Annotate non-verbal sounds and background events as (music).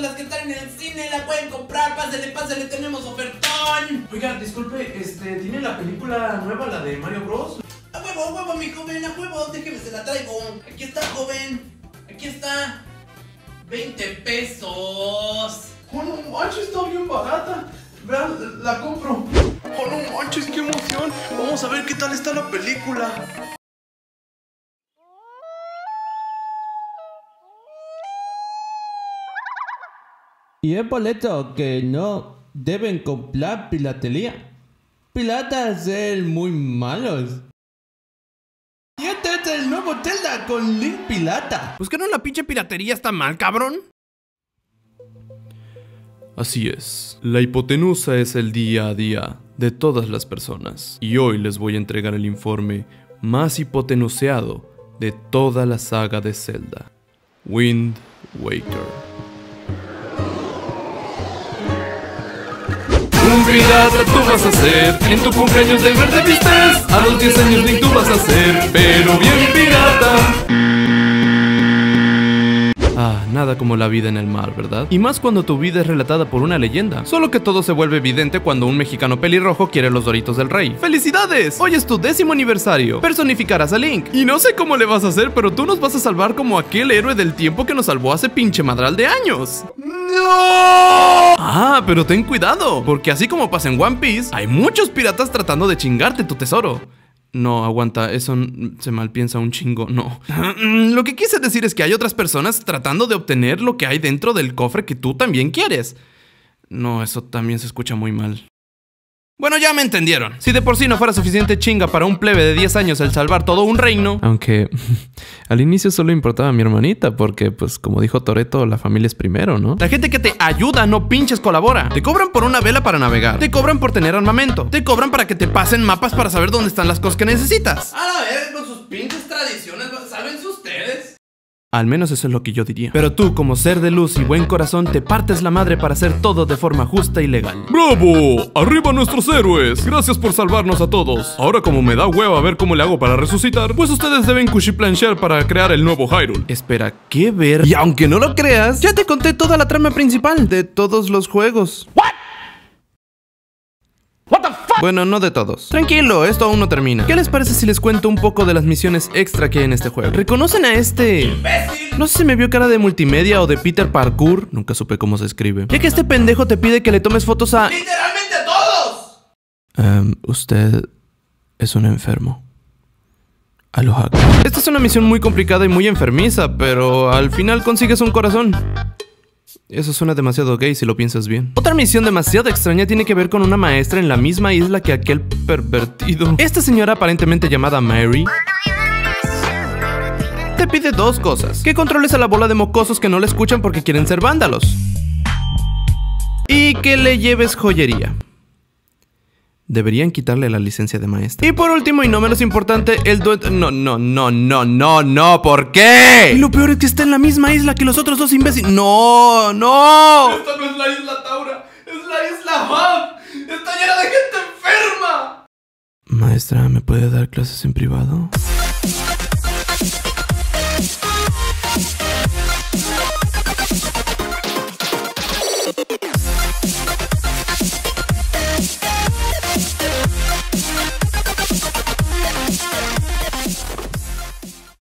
de las que están en el cine, la pueden comprar, pásale, pásale, tenemos ofertón. Oiga, disculpe, este, ¿tiene la película nueva, la de Mario Bros? A huevo, a huevo, mi joven, a huevo, déjeme se la traigo. Aquí está, joven, aquí está. 20 pesos. Oh, no manches, está bien barata. Vean, la compro. Oh, no manches, qué emoción. Vamos a ver qué tal está la película. Y es por que no deben comprar piratería. Piratas ser muy malos. Y este es el nuevo Zelda con Link Pirata. ¿Pues que no la pinche piratería está mal, cabrón? Así es, la hipotenusa es el día a día de todas las personas. Y hoy les voy a entregar el informe más hipotenuseado de toda la saga de Zelda. Wind Waker. Un pirata tú vas a ser En tu cumpleaños de verde vistes A los 10 años Link tú vas a ser Pero bien pirata Ah, nada como la vida en el mar, ¿verdad? Y más cuando tu vida es relatada por una leyenda. Solo que todo se vuelve evidente cuando un mexicano pelirrojo quiere los doritos del rey. ¡Felicidades! Hoy es tu décimo aniversario. Personificarás a Link. Y no sé cómo le vas a hacer, pero tú nos vas a salvar como aquel héroe del tiempo que nos salvó hace pinche madral de años. ¡No! Ah, pero ten cuidado, porque así como pasa en One Piece, hay muchos piratas tratando de chingarte tu tesoro. No, aguanta, eso se malpiensa un chingo, no. (laughs) Lo que quise decir es que hay otras personas tratando de obtener lo que hay dentro del cofre que tú también quieres. No, eso también se escucha muy mal. Bueno, ya me entendieron. Si de por sí no fuera suficiente chinga para un plebe de 10 años el salvar todo un reino. Aunque (laughs) al inicio solo importaba a mi hermanita, porque, pues, como dijo Toreto, la familia es primero, ¿no? La gente que te ayuda no pinches colabora. Te cobran por una vela para navegar. Te cobran por tener armamento. Te cobran para que te pasen mapas para saber dónde están las cosas que necesitas. A la vez, con sus pinches tradiciones, ¿saben ustedes? Al menos eso es lo que yo diría. Pero tú, como ser de luz y buen corazón, te partes la madre para hacer todo de forma justa y legal. ¡Bravo! ¡Arriba nuestros héroes! Gracias por salvarnos a todos. Ahora como me da hueva ver cómo le hago para resucitar, pues ustedes deben cuchiplanchear para crear el nuevo Hyrule. Espera, ¿qué ver? Y aunque no lo creas, ya te conté toda la trama principal de todos los juegos. Bueno, no de todos. Tranquilo, esto aún no termina. ¿Qué les parece si les cuento un poco de las misiones extra que hay en este juego? ¿Reconocen a este? No sé si me vio cara de multimedia o de Peter Parkour. Nunca supe cómo se escribe. Ya que este pendejo te pide que le tomes fotos a... ¡Literalmente todos! Em, usted es un enfermo. Aloha. Esta es una misión muy complicada y muy enfermiza, pero al final consigues un corazón. Eso suena demasiado gay si lo piensas bien. Otra misión demasiado extraña tiene que ver con una maestra en la misma isla que aquel pervertido. Esta señora aparentemente llamada Mary te pide dos cosas. Que controles a la bola de mocosos que no le escuchan porque quieren ser vándalos. Y que le lleves joyería. Deberían quitarle la licencia de maestra. Y por último y no menos importante, el duende... No, no, no, no, no, no, ¿por qué? Y lo peor es que está en la misma isla que los otros dos imbéciles. No, no. Esta no es la isla Taura, es la isla Hub. Está llena de gente enferma. Maestra, ¿me puede dar clases en privado?